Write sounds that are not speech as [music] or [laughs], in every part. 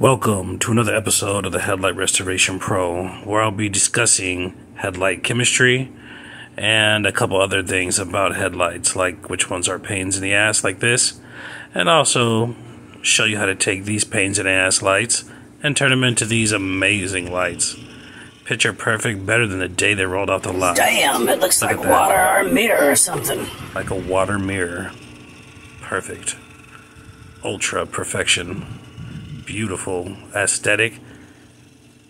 Welcome to another episode of the Headlight Restoration Pro, where I'll be discussing headlight chemistry and a couple other things about headlights, like which ones are pains in the ass, like this, and also show you how to take these pains in the ass lights and turn them into these amazing lights. Picture perfect, better than the day they rolled off the lot. Damn, it looks Look like that. water or mirror or something. Like a water mirror. Perfect. Ultra perfection. Beautiful, aesthetic,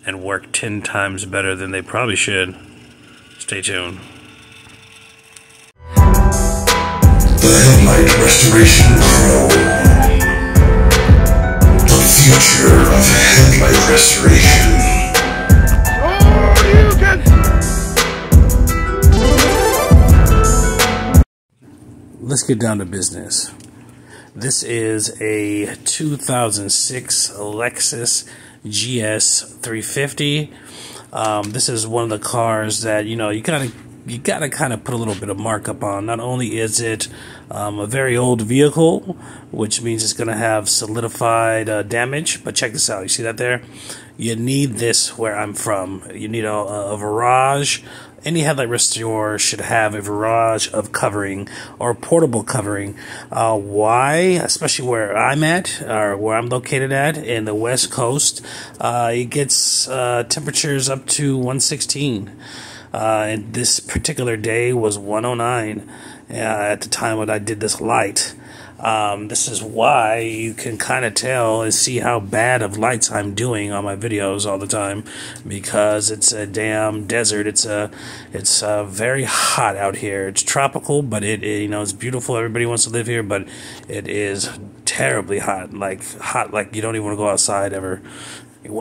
and work 10 times better than they probably should. Stay tuned. The Headlight Restoration Pro. The future of headlight restoration. Let's get down to business. This is a 2006 Lexus GS 350. Um, this is one of the cars that you know you gotta you gotta kind of put a little bit of markup on. Not only is it um, a very old vehicle, which means it's gonna have solidified uh, damage, but check this out. You see that there? You need this where I'm from. You need a, a Virage any headlight restorer should have a barrage of covering or portable covering. Uh, why? Especially where I'm at or where I'm located at in the West Coast, uh, it gets uh, temperatures up to 116. Uh, and this particular day was 109 uh, at the time when I did this light. Um, this is why you can kind of tell and see how bad of lights I'm doing on my videos all the time because it's a damn desert. It's a it's uh, very hot out here. It's tropical, but it, it you know it's beautiful. Everybody wants to live here, but it is terribly hot. Like hot, like you don't even want to go outside ever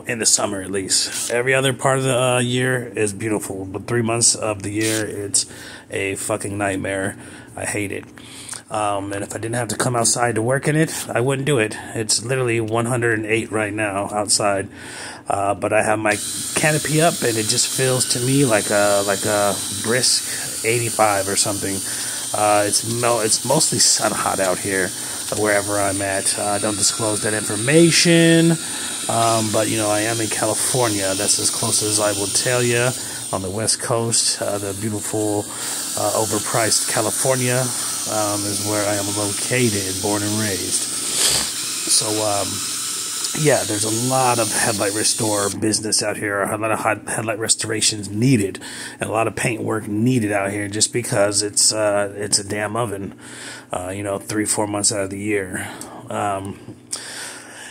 in the summer at least. Every other part of the uh, year is beautiful, but three months of the year it's a fucking nightmare. I hate it. Um, and if I didn't have to come outside to work in it, I wouldn't do it. It's literally 108 right now outside, uh, but I have my canopy up, and it just feels to me like a like a brisk 85 or something. Uh, it's mo- it's mostly sun hot out here, wherever I'm at. Uh, I don't disclose that information, um, but you know I am in California. That's as close as I will tell you on the West Coast, uh, the beautiful, uh, overpriced California um, is where I am located, born and raised. So, um, yeah, there's a lot of headlight restore business out here, a lot of headlight restorations needed, and a lot of paint work needed out here just because it's uh, it's a damn oven, uh, you know, three four months out of the year. Um,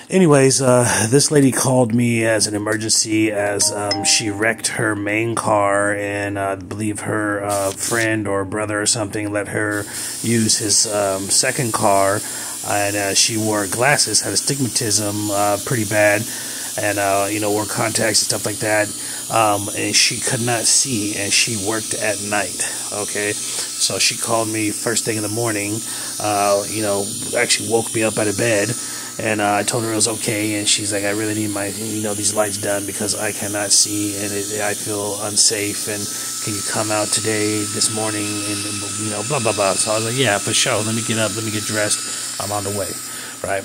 anyways, uh, this lady called me as an emergency as um, she wrecked her main car, and uh, I believe her uh, friend or brother or something let her use his um, second car, and uh, she wore glasses, had astigmatism uh, pretty bad, and uh, you know wore contacts and stuff like that. Um, and she could not see, and she worked at night. Okay, so she called me first thing in the morning. You know, actually woke me up out of bed and uh, I told her it was okay, and she's like, "I really need my, you know, these lights done because I cannot see, and it, I feel unsafe. And can you come out today, this morning, and you know, blah blah blah." So I was like, "Yeah, for sure. Let me get up. Let me get dressed. I'm on the way, right?"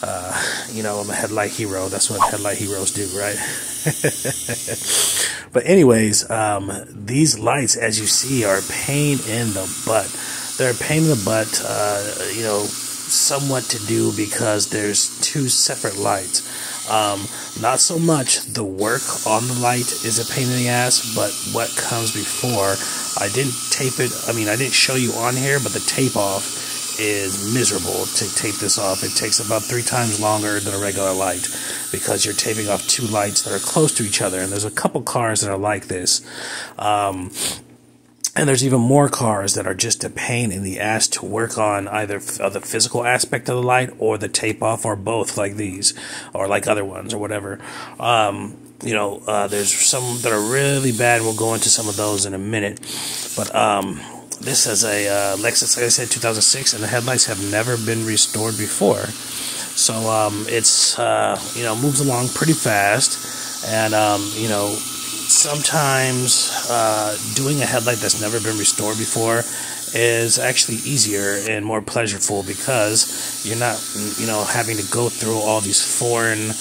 Uh, you know, I'm a headlight hero. That's what headlight heroes do, right? [laughs] but anyways, um, these lights, as you see, are a pain in the butt. They're a pain in the butt. Uh, you know somewhat to do because there's two separate lights. Um, not so much the work on the light is a pain in the ass, but what comes before. I didn't tape it, I mean, I didn't show you on here, but the tape off is miserable to tape this off. It takes about three times longer than a regular light because you're taping off two lights that are close to each other, and there's a couple cars that are like this. Um, and there's even more cars that are just a pain in the ass to work on either uh, the physical aspect of the light or the tape off or both, like these or like other ones or whatever. Um, you know, uh, there's some that are really bad. We'll go into some of those in a minute. But um, this is a uh, Lexus, like I said, 2006, and the headlights have never been restored before. So um, it's uh, you know moves along pretty fast, and um, you know sometimes uh, doing a headlight that's never been restored before is actually easier and more pleasurable because you're not, you know, having to go through all these foreign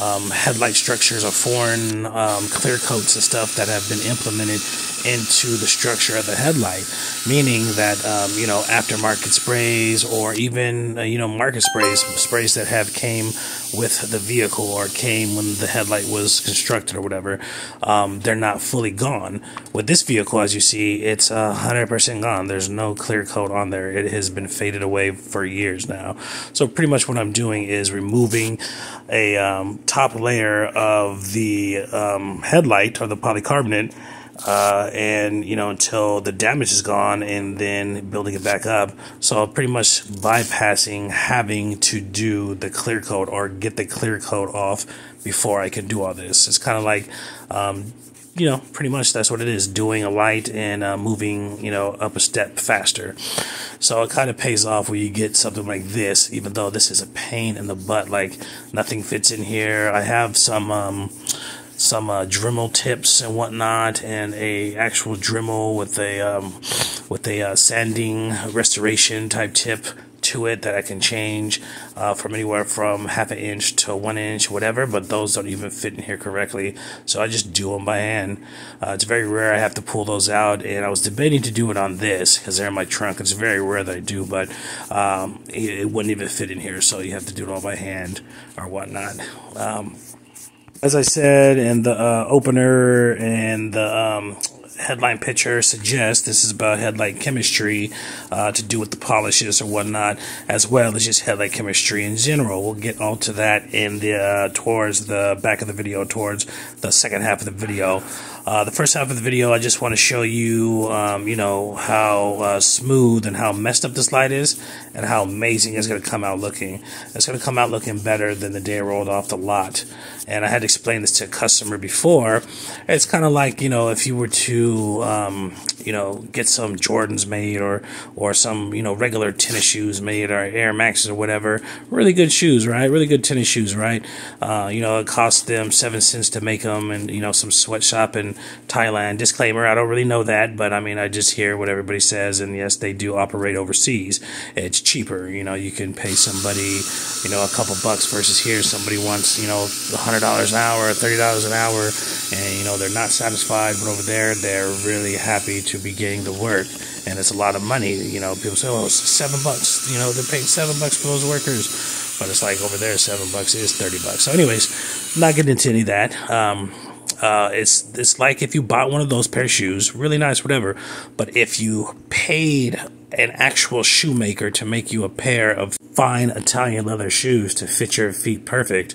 um, headlight structures or foreign um, clear coats and stuff that have been implemented into the structure of the headlight, meaning that um, you know aftermarket sprays or even uh, you know market sprays, sprays that have came with the vehicle or came when the headlight was constructed or whatever, um, they're not fully gone. With this vehicle, as you see, it's hundred percent gone. There's no clear coat on there. It has been faded away for years now. So pretty much what I'm doing is removing a um, top layer of the um, headlight or the polycarbonate uh, and you know until the damage is gone and then building it back up. So pretty much bypassing having to do the clear coat or get the clear coat off before I can do all this. It's kind of like um, you know pretty much that's what it is doing a light and uh, moving you know up a step faster. So it kind of pays off when you get something like this even though this is a pain in the butt like nothing fits in here. I have some um, some uh, Dremel tips and whatnot, and a actual Dremel with a um, with a uh, sanding restoration type tip to it that I can change uh, from anywhere from half an inch to one inch, whatever. But those don't even fit in here correctly, so I just do them by hand. Uh, it's very rare I have to pull those out, and I was debating to do it on this because they're in my trunk. It's very rare that I do, but um, it, it, wouldn't even fit in here, so you have to do it all by hand or whatnot. Um, as I said, and the uh, opener and the um, headline picture suggests this is about headlight chemistry uh, to do with the polishes or whatnot, as well as just headlight chemistry in general. We'll get all to that in the uh, towards the back of the video, towards the second half of the video. Uh, the first half of the video, I just want to show you, um, you know, how uh, smooth and how messed up this light is, and how amazing it's going to come out looking. It's going to come out looking better than the day I rolled off the lot. And I had explained this to a customer before. It's kind of like, you know, if you were to, um, you know, get some Jordans made or or some, you know, regular tennis shoes made or Air Maxes or whatever. Really good shoes, right? Really good tennis shoes, right? Uh, you know, it costs them seven cents to make them, and you know, some sweatshop Thailand. Disclaimer: I don't really know that, but I mean, I just hear what everybody says, and yes, they do operate overseas. It's cheaper, you know. You can pay somebody, you know, a couple bucks versus here somebody wants, you know, hundred dollars an hour, thirty dollars an hour, and you know they're not satisfied. But over there, they're really happy to be getting the work, and it's a lot of money. You know, people say, "Oh, it's seven bucks." You know, they're paying seven bucks for those workers, but it's like over there, seven bucks is thirty bucks. So, anyways, not getting into any of that. Um, uh, it's it's like if you bought one of those pair of shoes, really nice, whatever. But if you paid an actual shoemaker to make you a pair of fine Italian leather shoes to fit your feet perfect,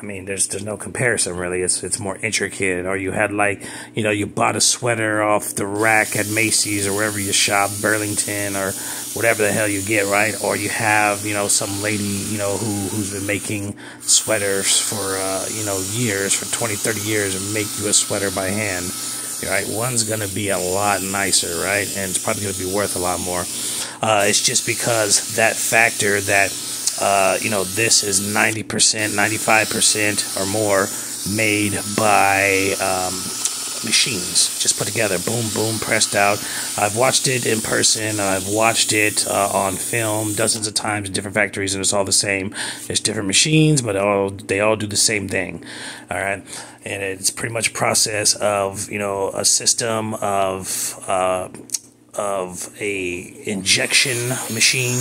I mean, there's there's no comparison really. It's it's more intricate. Or you had like, you know, you bought a sweater off the rack at Macy's or wherever you shop, Burlington or whatever the hell you get, right? Or you have, you know, some lady, you know, who who's been making sweaters for uh, you know years, for 20, 30 years, and make you a sweater by hand. Right, one's gonna be a lot nicer, right, and it's probably gonna be worth a lot more. Uh, it's just because that factor that uh, you know, this is 90%, 95% or more made by um, machines, just put together, boom, boom, pressed out. I've watched it in person. I've watched it uh, on film dozens of times in different factories, and it's all the same. It's different machines, but all they all do the same thing. All right, and it's pretty much a process of you know a system of uh, of a injection machine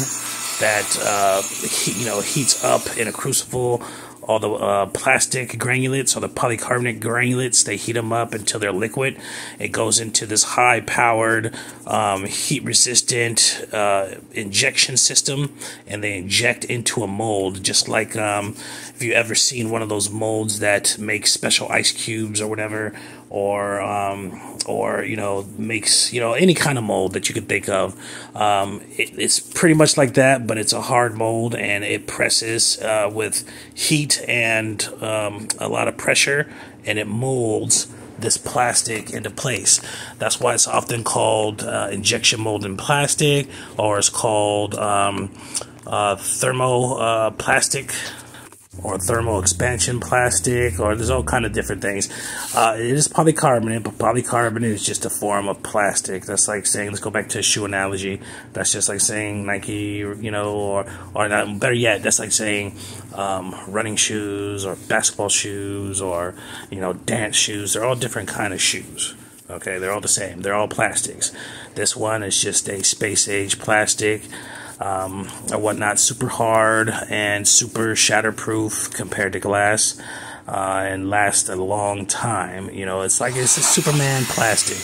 that uh, he, you know heats up in a crucible. All the uh, plastic granulates or the polycarbonate granulates, they heat them up until they're liquid. It goes into this high powered, um, heat resistant uh, injection system, and they inject into a mold, just like um, if you ever seen one of those molds that make special ice cubes or whatever, or um, or you know makes you know any kind of mold that you could think of. Um, it, it's pretty much like that, but it's a hard mold and it presses uh, with heat and um, a lot of pressure, and it molds this plastic into place. That's why it's often called uh, injection molding plastic, or it's called um, uh, thermoplastic or thermal expansion plastic, or there's all kind of different things. Uh, it is polycarbonate, but polycarbonate is just a form of plastic. That's like saying, let's go back to a shoe analogy. That's just like saying Nike, you know, or or not, better yet, that's like saying um, running shoes or basketball shoes or you know dance shoes. They're all different kind of shoes. Okay, they're all the same. They're all plastics. This one is just a space age plastic um, or whatnot, super hard and super shatterproof compared to glass, uh, and last a long time. You know, it's like it's a Superman plastic.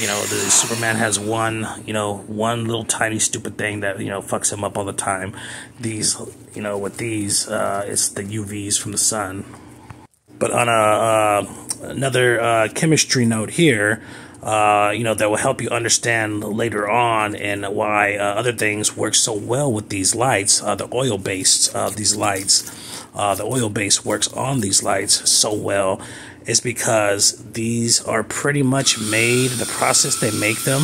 You know, the Superman has one, you know, one little tiny stupid thing that you know fucks him up all the time. These, you know, with these, uh, it's the UVs from the sun. But on a uh, another uh, chemistry note here, uh, you know, that will help you understand later on and why uh, other things work so well with these lights. Uh, the oil based of these lights, uh, the oil base works on these lights so well is because these are pretty much made, the process they make them,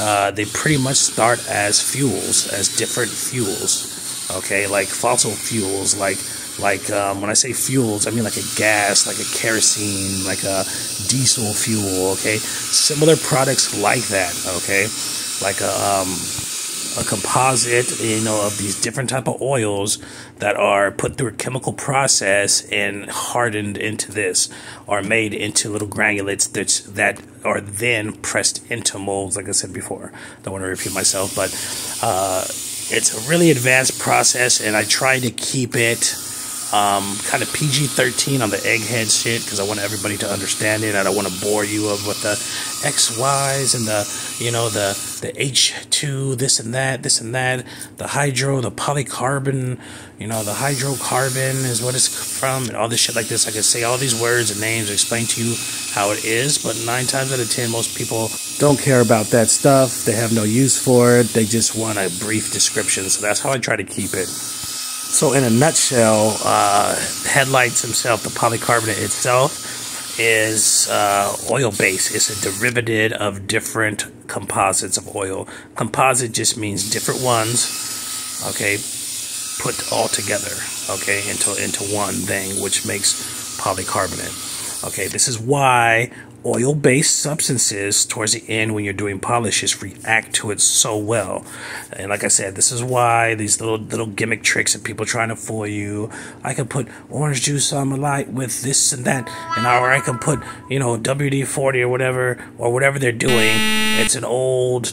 uh, they pretty much start as fuels, as different fuels. Okay, like fossil fuels, like like um, when I say fuels, I mean like a gas, like a kerosene, like a diesel fuel. Okay, similar products like that. Okay, like a um, a composite, you know, of these different type of oils that are put through a chemical process and hardened into this, or made into little granulates that that are then pressed into molds. Like I said before, don't want to repeat myself, but uh, it's a really advanced process, and I try to keep it um, kind of PG 13 on the egghead shit because I want everybody to understand it. I don't want to bore you of what the XYs and the, you know, the, the H2, this and that, this and that, the hydro, the polycarbon, you know, the hydrocarbon is what it's from, and all this shit like this. I can say all these words and names, explain to you how it is, but nine times out of ten, most people don't care about that stuff. They have no use for it. They just want a brief description. So that's how I try to keep it. So, in a nutshell, uh, headlights themselves, the polycarbonate itself, is uh, oil based. It's a derivative of different composites of oil. Composite just means different ones, okay, put all together, okay, into into one thing, which makes polycarbonate. Okay, this is why oil based substances towards the end when you're doing polishes react to it so well. And like I said, this is why these little little gimmick tricks and people trying to fool you. I can put orange juice on my light with this and that, and or I can put, you know, WD 40 or whatever, or whatever they're doing. It's an old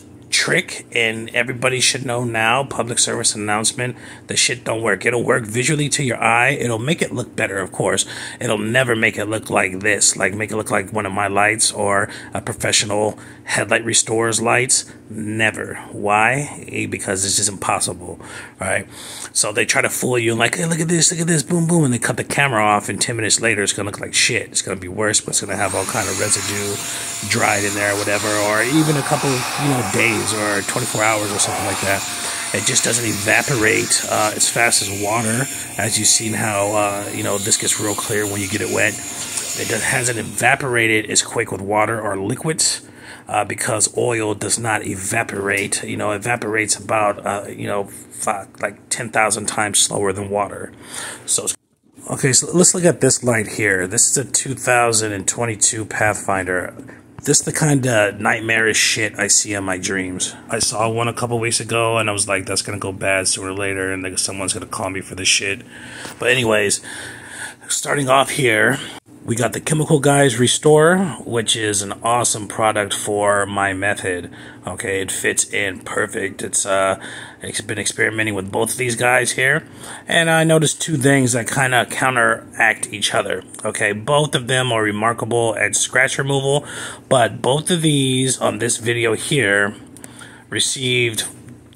trick and everybody should know now public service announcement the shit don't work. It'll work visually to your eye. It'll make it look better of course. It'll never make it look like this like make it look like one of my lights or a professional headlight restores lights. Never. Why? Because it's just impossible right? So they try to fool you and like hey look at this look at this boom boom and they cut the camera off and 10 minutes later it's gonna look like shit. It's gonna be worse but it's gonna have all kind of residue dried in there or whatever or even a couple you know days or 24 hours or something like that. It just doesn't evaporate uh, as fast as water, as you've seen how uh, you know this gets real clear when you get it wet. It hasn't evaporated as quick with water or liquids. Uh, because oil does not evaporate. You know, evaporates about uh, you know five, like ten thousand times slower than water. So, okay, so let's look at this light here. This is a 2022 Pathfinder. This is the kind of nightmarish shit I see in my dreams. I saw one a couple weeks ago, and I was like, "That's gonna go bad sooner or later," and someone's gonna call me for this shit. But anyways, starting off here, we got the Chemical Guys Restore, which is an awesome product for my method. Okay, it fits in perfect. It's uh, it's been experimenting with both of these guys here, and I noticed two things that kind of counteract each other. Okay, both of them are remarkable at scratch removal, but both of these on this video here received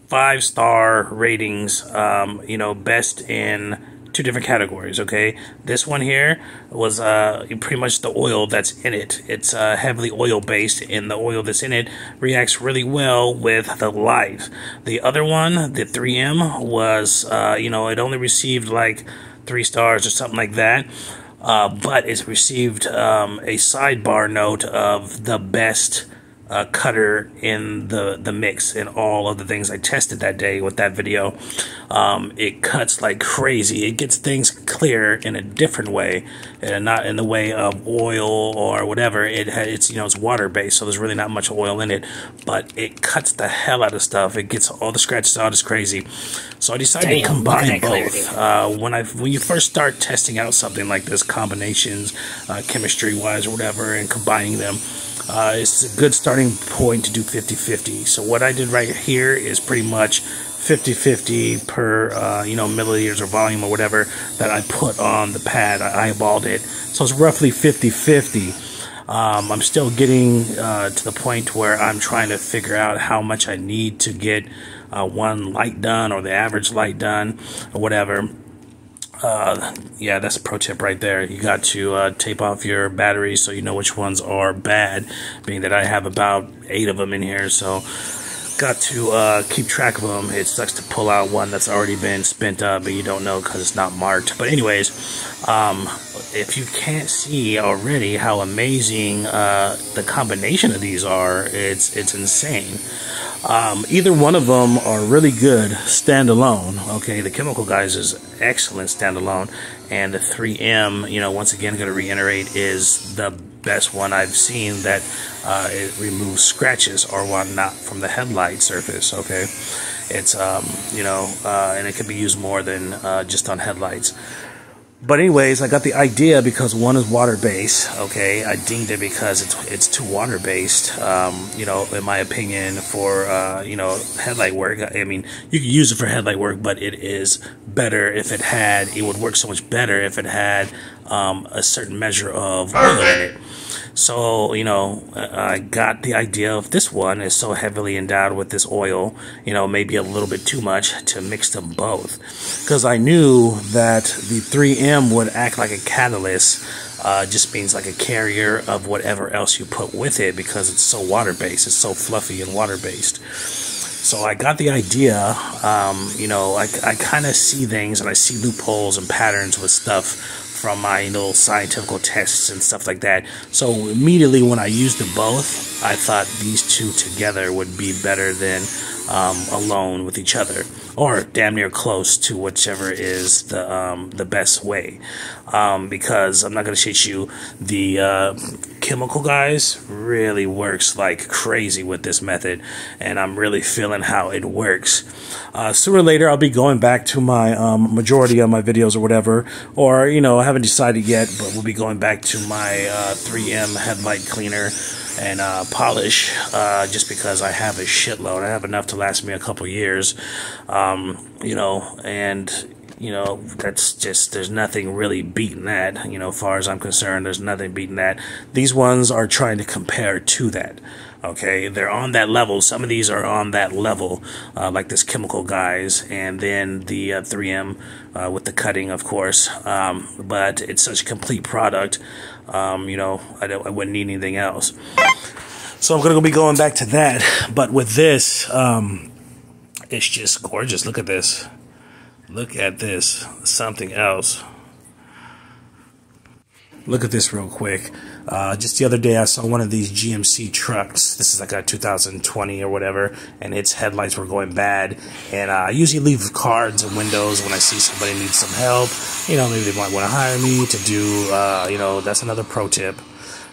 five star ratings. Um, you know, best in two different categories. Okay, this one here was uh, pretty much the oil that's in it. It's uh, heavily oil based, and the oil that's in it reacts really well with the light. The other one, the 3M, was uh, you know it only received like three stars or something like that. Uh, but it's received um, a sidebar note of the best uh, cutter in the the mix and all of the things I tested that day with that video. Um, it cuts like crazy. It gets things clear in a different way, and not in the way of oil or whatever. It it's you know it's water based, so there's really not much oil in it, but it cuts the hell out of stuff. It gets all the scratches out. It's crazy. So I decided Damn, to combine look at that both. Uh, when I when you first start testing out something like this, combinations, uh, chemistry wise or whatever, and combining them. Uh, it's a good starting point to do 50-50. So what I did right here is pretty much 50-50 per, uh, you know, milliliters or volume or whatever that I put on the pad. I eyeballed it. So it's roughly 50-50. Um, I'm still getting uh, to the point where I'm trying to figure out how much I need to get uh, one light done or the average light done or whatever uh, yeah, that's a pro tip right there. You got to uh, tape off your batteries so you know which ones are bad, being that I have about eight of them in here, so got to uh, keep track of them. It sucks to pull out one that's already been spent up, but you don't know because it's not marked. But anyways, um, if you can't see already how amazing uh, the combination of these are, it's it's insane. Um, either one of them are really good standalone. Okay, the Chemical Guys is excellent standalone, and the 3M, you know, once again, going to reiterate, is the best one I've seen that uh, it removes scratches or whatnot from the headlight surface. Okay, it's um, you know, uh, and it can be used more than uh, just on headlights. But anyways, I got the idea because one is water based. Okay, I dinged it because it's it's too water based. Um, you know, in my opinion, for uh, you know headlight work. I mean, you can use it for headlight work, but it is better if it had. It would work so much better if it had um, a certain measure of oil in it. So, you know, I got the idea of this one is so heavily endowed with this oil, you know, maybe a little bit too much to mix them both. Because I knew that the 3M would act like a catalyst, uh, just means like a carrier of whatever else you put with it because it's so water based, it's so fluffy and water based. So I got the idea, um, you know, I, I kind of see things and I see loopholes and patterns with stuff from my little scientific tests and stuff like that. So immediately when I used them both, I thought these two together would be better than um, alone with each other, or damn near close to whichever is the um, the best way. Um, because I'm not gonna shit you, the uh, chemical guys really works like crazy with this method, and I'm really feeling how it works. Uh, sooner or later, I'll be going back to my um, majority of my videos or whatever, or you know, I haven't decided yet, but we'll be going back to my uh, 3M headlight cleaner and uh, polish uh, just because I have a shitload. I have enough to last me a couple years, um, you know, and you know that's just there's nothing really beating that. You know, as far as I'm concerned, there's nothing beating that. These ones are trying to compare to that. Okay, they're on that level. Some of these are on that level, uh, like this chemical guys, and then the uh, 3M uh, with the cutting, of course. Um, but it's such a complete product. Um, you know, I, I wouldn't need anything else. So I'm gonna be going back to that. But with this, um, it's just gorgeous. Look at this. Look at this. Something else. Look at this real quick. Uh, just the other day, I saw one of these GMC trucks. This is like a 2020 or whatever, and its headlights were going bad. And uh, I usually leave cards and windows when I see somebody needs some help. You know, maybe they might want to hire me to do, uh, you know, that's another pro tip.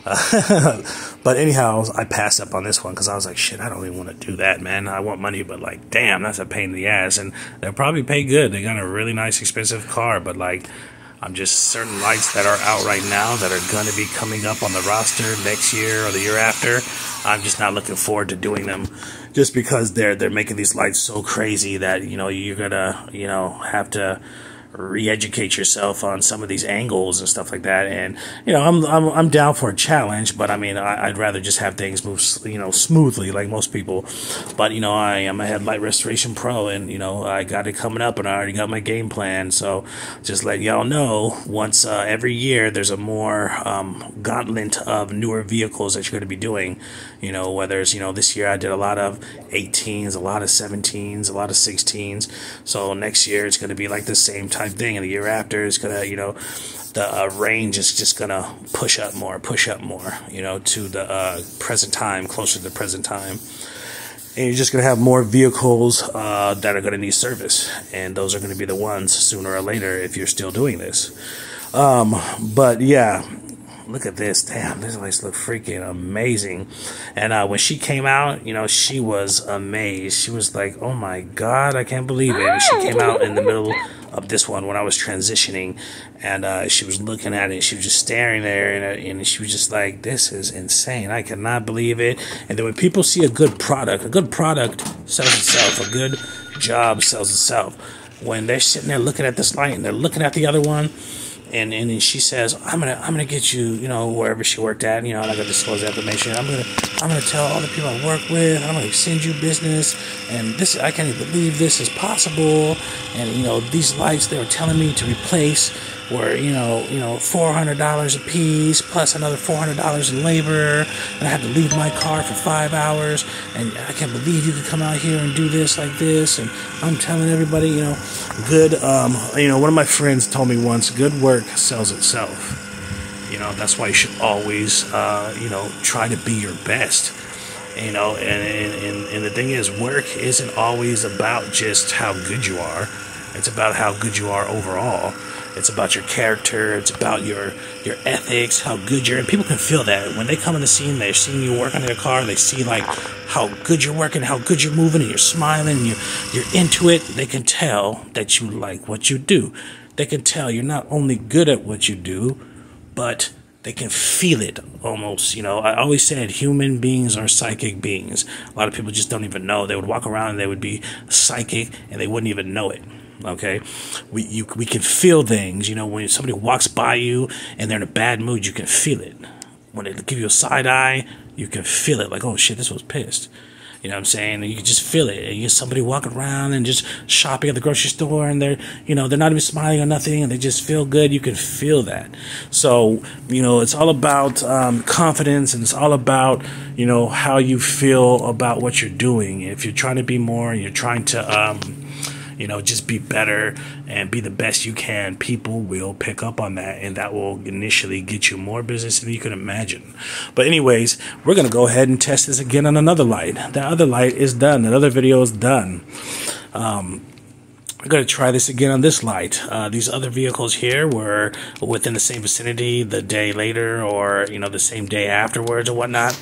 [laughs] but anyhow, I passed up on this one because I was like, shit, I don't even want to do that, man. I want money, but like, damn, that's a pain in the ass. And they'll probably pay good. They got a really nice, expensive car, but like, I'm just certain lights that are out right now that are going to be coming up on the roster next year or the year after. I'm just not looking forward to doing them just because they're they're making these lights so crazy that you know you're gonna you know have to re-educate yourself on some of these angles and stuff like that. And you know, I'm I'm, I'm down for a challenge, but I mean, I, would rather just have things move you know smoothly like most people. But you know, I am a headlight restoration pro, and you know, I got it coming up, and I already got my game plan. So just let y'all know, once uh, every year there's a more um, gauntlet of newer vehicles that you're going to be doing. You know, whether it's you know this year I did a lot of 18s, a lot of 17s, a lot of 16s. So next year it's going to be like the same type thing, and the year after it's gonna, you know, the uh, range is just gonna push up more, push up more, you know, to the uh, present time, closer to the present time. And you're just gonna have more vehicles uh, that are gonna need service, and those are gonna be the ones sooner or later if you're still doing this. Um, but yeah, look at this. Damn, this place look freaking amazing. And uh, when she came out, you know, she was amazed. She was like, oh my God, I can't believe it. And she came out in the middle of this one when I was transitioning. And uh, she was looking at it. She was just staring there. And, uh, and she was just like, this is insane. I cannot believe it. And then when people see a good product, a good product sells itself. A good job sells itself. When they're sitting there looking at this light and they're looking at the other one, and and she says, "I'm gonna I'm gonna get you, you know, wherever she worked at. You know, I'm gonna disclose that information. I'm gonna I'm gonna tell all the people I work with. I'm gonna send you business, and this I can't believe this is possible. And you know, these lights they were telling me to replace were you know you know four hundred dollars a piece plus another four hundred dollars in labor, and I had to leave my car for five hours. And I can't believe you could come out here and do this like this. And I'm telling everybody, you know, good. Um, you know, one of my friends told me once, good work sells itself. You know, that's why you should always, uh, you know, try to be your best. You know, and, and, and, and the thing is, work isn't always about just how good you are. It's about how good you are overall. It's about your character. It's about your your ethics, how good you're. And people can feel that when they come in the scene. They're seeing you work on their car. They see like how good you're working, how good you're moving, and you're smiling, and you're you're into it. They can tell that you like what you do. They can tell you're not only good at what you do, but they can feel it almost. You know, I always said human beings are psychic beings. A lot of people just don't even know. They would walk around and they would be psychic and they wouldn't even know it. Okay, we you we can feel things. You know, when somebody walks by you and they're in a bad mood, you can feel it. When they give you a side eye, you can feel it. Like, oh shit, this was pissed. You know what I'm saying? You can just feel it. And you get somebody walking around and just shopping at the grocery store and they're, you know, they're not even smiling or nothing and they just feel good. You can feel that. So, you know, it's all about um, confidence and it's all about, you know, how you feel about what you're doing. If you're trying to be more and you're trying to, um, you know, just be better and be the best you can, people will pick up on that and that will initially get you more business than you can imagine. But anyways, we're going to go ahead and test this again on another light. That other light is done. Another video is done. Um, we're going to try this again on this light. Uh, these other vehicles here were within the same vicinity the day later or, you know, the same day afterwards or whatnot.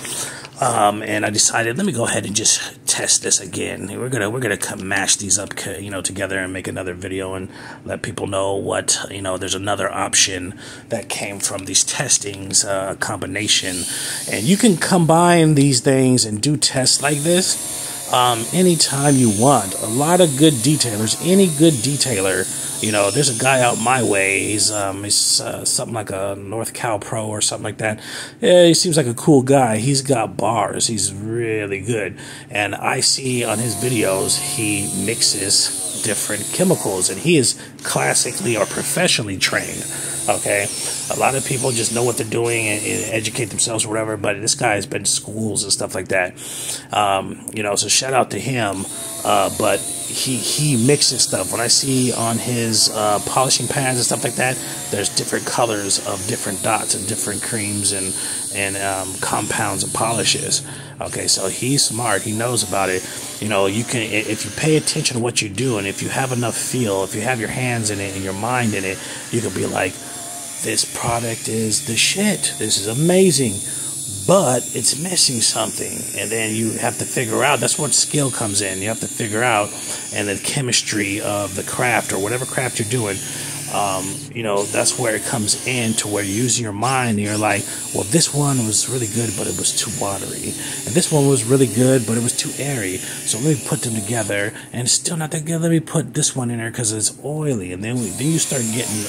Um, and I decided, let me go ahead and just test this again. We're gonna we're gonna mash these up, you know, together and make another video and let people know what you know. There's another option that came from these testings uh, combination, and you can combine these things and do tests like this um, anytime you want. A lot of good detailers, any good detailer, you know, there's a guy out my way. He's um, he's uh, something like a North Cal Pro or something like that. Yeah, he seems like a cool guy. He's got bars. He's really good, and I see on his videos he mixes different chemicals, and he is classically or professionally trained. Okay, a lot of people just know what they're doing and, and educate themselves or whatever, but this guy has been to schools and stuff like that. Um, you know, so shout out to him. Uh, but he he mixes stuff. When I see on his uh, polishing pads and stuff like that, there's different colors of different dots and different creams and and um, compounds and polishes. Okay, so he's smart. He knows about it. You know, you can if you pay attention to what you do, and if you have enough feel, if you have your hands in it and your mind in it, you can be like, this product is the shit. This is amazing. But it's missing something. And then you have to figure out that's what skill comes in. You have to figure out and the chemistry of the craft or whatever craft you're doing. Um, you know, that's where it comes in to where you're using your mind you're like, well, this one was really good, but it was too watery. And this one was really good, but it was too airy. So let me put them together and still not good. Let me put this one in there because it's oily. And then, we, then you start getting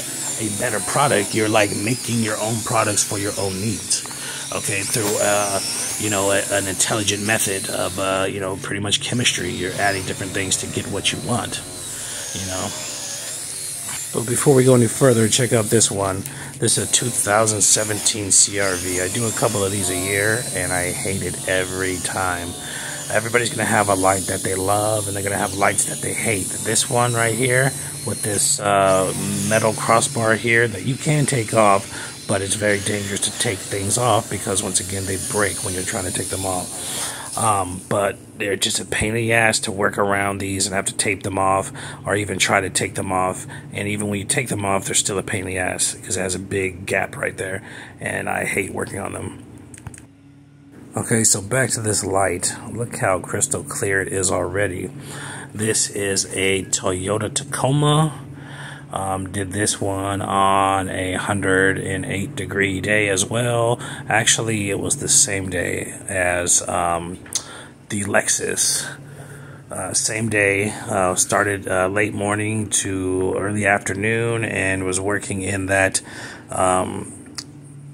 a better product. You're like making your own products for your own needs. Okay, through uh, you know a, an intelligent method of uh, you know pretty much chemistry. You're adding different things to get what you want. You know. But before we go any further, check out this one. This is a 2017 CRV. I do a couple of these a year, and I hate it every time. Everybody's going to have a light that they love, and they're going to have lights that they hate. This one right here with this uh, metal crossbar here that you can take off, but it's very dangerous to take things off because once again they break when you're trying to take them off. Um, but they're just a pain in the ass to work around these and have to tape them off or even try to take them off. And even when you take them off, they're still a pain in the ass because it has a big gap right there. And I hate working on them. Okay, so back to this light. Look how crystal clear it is already. This is a Toyota Tacoma. Um, did this one on a 108 degree day as well. Actually, it was the same day as um, the Lexus. Uh, same day, uh, started uh, late morning to early afternoon and was working in that um,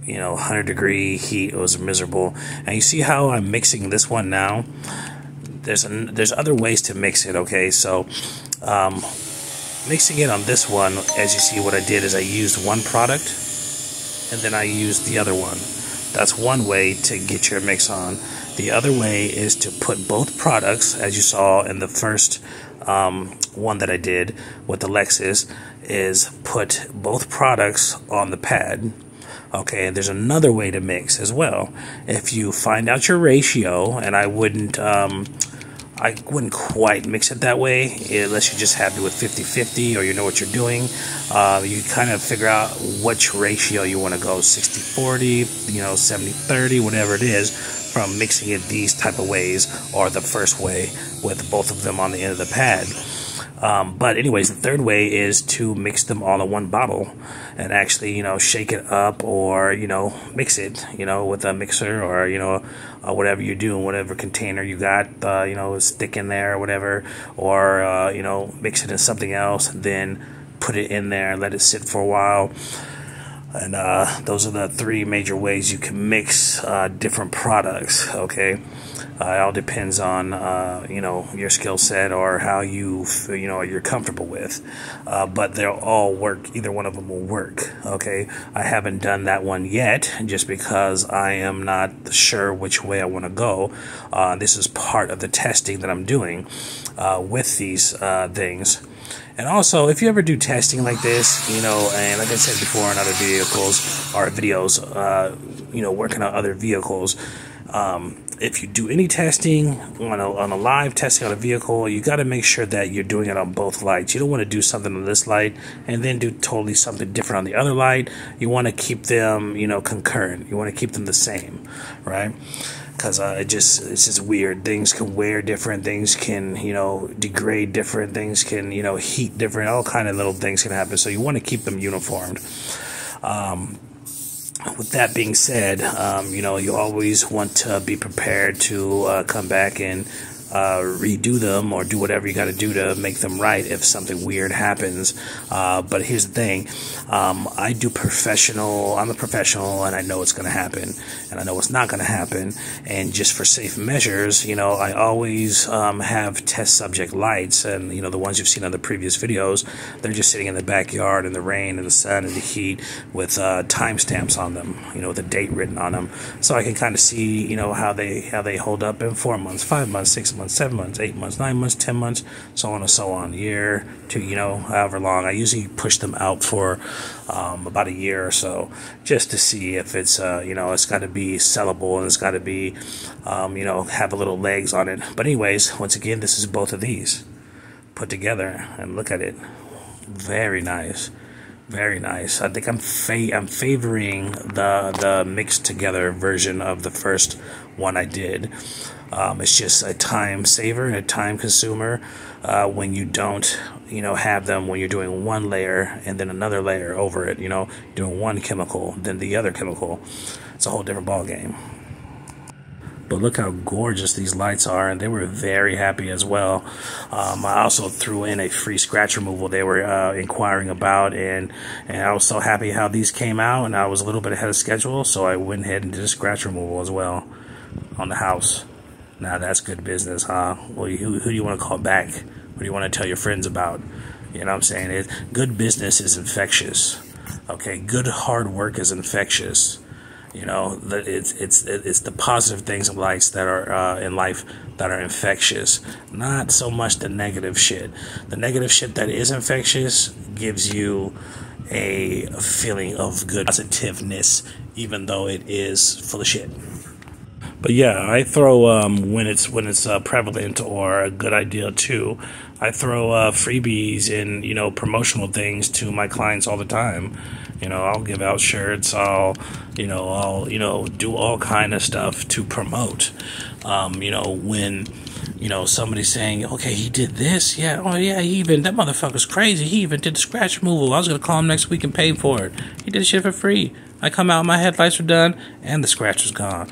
you know 100 degree heat it was miserable and you see how I'm mixing this one now there's an, there's other ways to mix it okay so um, mixing it on this one as you see what I did is I used one product and then I used the other one. That's one way to get your mix on. The other way is to put both products as you saw in the first um, one that I did with the Lexus is put both products on the pad. Okay, and there's another way to mix as well. If you find out your ratio, and I wouldn't, um, I wouldn't quite mix it that way unless you're just happy with 50-50 or you know what you're doing. Uh, you kind of figure out which ratio you want to go, 60-40, you know, 70-30, whatever it is, from mixing it these type of ways or the first way with both of them on the end of the pad. Um, but anyways, the third way is to mix them all in one bottle and actually, you know, shake it up or, you know, mix it, you know, with a mixer or, you know, uh, whatever you do in whatever container you got, uh, you know, stick in there or whatever, or, uh, you know, mix it in something else and then put it in there and let it sit for a while. And uh, those are the three major ways you can mix uh, different products, okay? Uh, it all depends on uh, you know your skill set or how you you know you're comfortable with. Uh, but they'll all work. Either one of them will work. Okay, I haven't done that one yet, just because I am not sure which way I want to go. Uh, this is part of the testing that I'm doing uh, with these uh, things. And also, if you ever do testing like this, you know, and like I said before in other vehicles or videos, you know, working on other vehicles. Um, if you do any testing on a, on a live testing on a vehicle, you got to make sure that you're doing it on both lights. You don't want to do something on this light and then do totally something different on the other light. You want to keep them, you know, concurrent. You want to keep them the same, right? Because uh, it just it's just weird. Things can wear different. Things can you know degrade different. Things can you know heat different. All kind of little things can happen. So you want to keep them uniformed. Um, with that being said, um, you know, you always want to be prepared to uh, come back and uh, redo them or do whatever you got to do to make them right if something weird happens. Uh, but here's the thing um, I do professional, I'm a professional, and I know it's going to happen, and I know it's not going to happen. And just for safe measures, you know, I always um, have test subject lights, and, you know, the ones you've seen on the previous videos, they're just sitting in the backyard in the rain and the sun and the heat with uh, timestamps on them, you know, with a date written on them. So I can kind of see, you know, how they, how they hold up in four months, five months, six months months, seven months, eight months, nine months, ten months, so on and so on, year to you know however long. I usually push them out for um, about a year or so, just to see if it's uh, you know it's got to be sellable and it's got to be um, you know have a little legs on it. But anyways, once again, this is both of these put together and look at it, very nice. Very nice. I think I'm fa- I'm favoring the the mixed together version of the first one I did. Um, it's just a time saver and a time consumer uh, when you don't, you know, have them when you're doing one layer and then another layer over it. You know, doing one chemical then the other chemical. It's a whole different ball game. But look how gorgeous these lights are, and they were very happy as well. Um, I also threw in a free scratch removal they were uh, inquiring about, and and I was so happy how these came out, and I was a little bit ahead of schedule, so I went ahead and did a scratch removal as well on the house. Now that's good business, huh? Well, who, who do you want to call back? What do you want to tell your friends about? You know what I'm saying? It, good business is infectious. Okay, good hard work is infectious. You know, it's it's it's the positive things in life that are uh, in life that are infectious, not so much the negative shit. The negative shit that is infectious gives you a feeling of good positiveness, even though it is full of shit. But yeah, I throw um, when it's when it's uh, prevalent or a good idea too. I throw uh, freebies and you know promotional things to my clients all the time. You know, I'll give out shirts. I'll you know I'll you know do all kind of stuff to promote. Um, you know when you know somebody's saying, okay, he did this. Yeah, oh yeah, he even that motherfucker's crazy. He even did the scratch removal. I was gonna call him next week and pay for it. He did shit for free. I come out, my headlights were done, and the scratch was gone.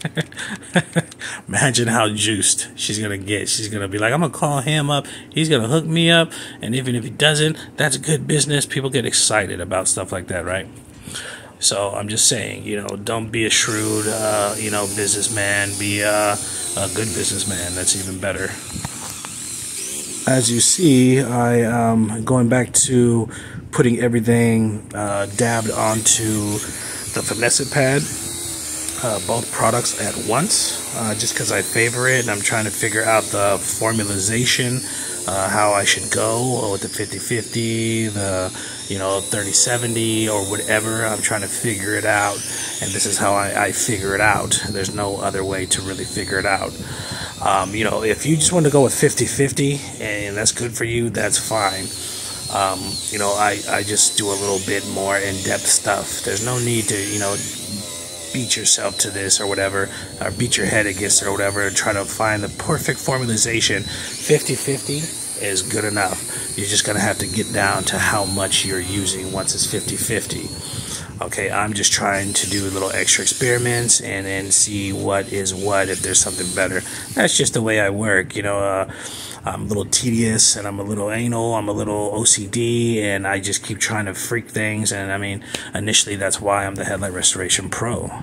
[laughs] Imagine how juiced she's gonna get. She's gonna be like, I'm gonna call him up. He's gonna hook me up. And even if he doesn't, that's good business. People get excited about stuff like that, right? So I'm just saying, you know, don't be a shrewd, uh, you know, businessman. Be a, a good businessman. That's even better. As you see, I am going back to putting everything uh, dabbed onto the finesse pad uh, both products at once uh, just because I favor it and I'm trying to figure out the formulation, uh, how I should go with the 50-50, the you know 30-70 or whatever. I'm trying to figure it out and this is how I, I figure it out. There's no other way to really figure it out. Um, you know, if you just want to go with 50-50 and that's good for you, that's fine. Um, you know, I, I just do a little bit more in-depth stuff. There's no need to, you know, beat yourself to this or whatever, or beat your head against it or whatever, and try to find the perfect formulation. 50 50 is good enough. You're just going to have to get down to how much you're using once it's 50 50. Okay, I'm just trying to do a little extra experiments and then see what is what if there's something better. That's just the way I work, you know. Uh, I'm a little tedious and I'm a little anal, I'm a little OCD, and I just keep trying to freak things. And I mean, initially, that's why I'm the Headlight Restoration Pro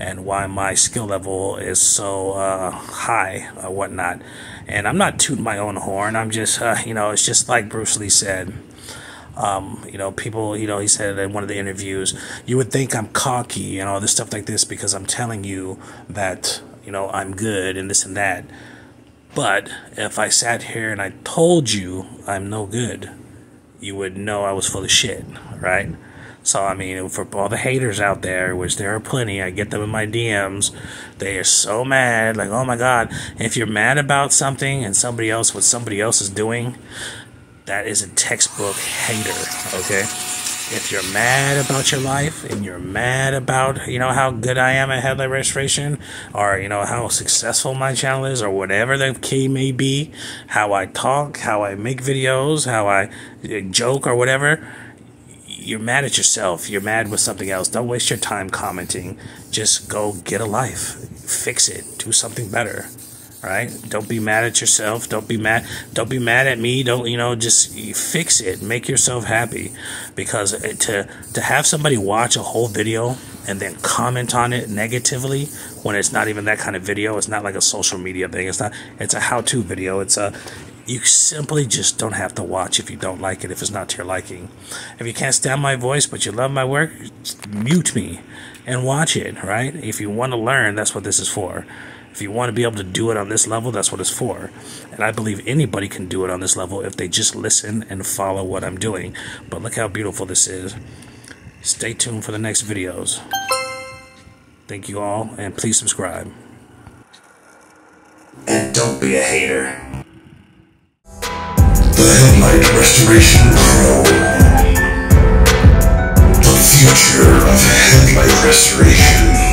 and why my skill level is so uh, high or whatnot. And I'm not tooting my own horn, I'm just, uh, you know, it's just like Bruce Lee said. Um, you know, people, you know, he said in one of the interviews, you would think I'm cocky and all this stuff like this because I'm telling you that, you know, I'm good and this and that. But if I sat here and I told you I'm no good, you would know I was full of shit, right? So, I mean, for all the haters out there, which there are plenty, I get them in my DMs, they are so mad, like, oh my god, if you're mad about something and somebody else, what somebody else is doing, that is a textbook hater, okay? If you're mad about your life and you're mad about you know how good I am at headlight restoration or you know how successful my channel is or whatever the key may be, how I talk, how I make videos, how I uh, joke or whatever, you're mad at yourself. You're mad with something else. Don't waste your time commenting. Just go get a life. Fix it. Do something better right? Don't be mad at yourself. Don't be mad. Don't be mad at me. Don't you know? Just fix it. Make yourself happy, because uh, to to have somebody watch a whole video and then comment on it negatively when it's not even that kind of video. It's not like a social media thing. It's not. It's a how-to video. It's a you simply just don't have to watch if you don't like it, if it's not to your liking. If you can't stand my voice but you love my work, mute me and watch it, right? If you want to learn, that's what this is for. If you want to be able to do it on this level, that's what it's for. And I believe anybody can do it on this level if they just listen and follow what I'm doing. But look how beautiful this is. Stay tuned for the next videos. Thank you all, and please subscribe. And don't be a hater. The Headlight Restoration Pro. The future of headlight restoration.